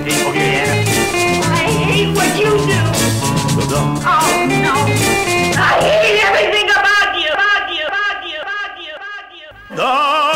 Yes, I hate I hate what you do. Well, don't. Oh, no. I hate everything about you. About you. About you. About you. About you. No!